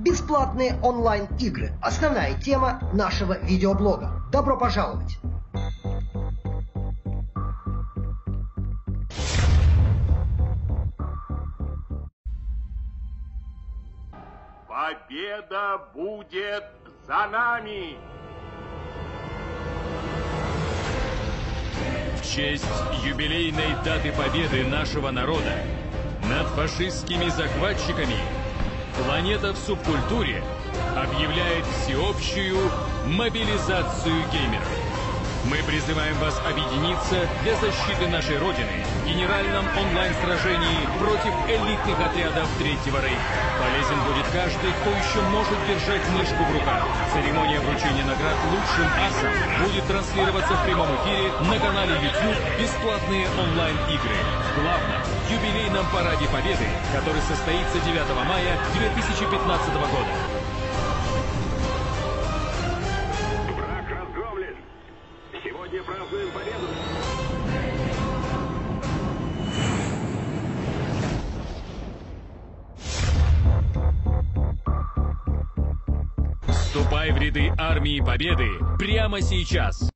Бесплатные онлайн-игры. Основная тема нашего видеоблога. Добро пожаловать! Победа будет за нами! В честь юбилейной даты победы нашего народа над фашистскими захватчиками планета в субкультуре объявляет всеобщую мобилизацию геймеров. Мы призываем вас объединиться для защиты нашей Родины в генеральном онлайн-сражении против элитных отрядов Третьего Рейха. Полезен будет каждый, кто еще может держать мышку в руках. Церемония вручения наград лучшим асам будет транслироваться в прямом эфире на канале YouTube «Бесплатные онлайн-игры». В главном юбилейном параде Победы, который состоится 9 мая 2015 года. Враг разгромлен! Сегодня празднуем победу! Вступай в ряды армии Победы прямо сейчас.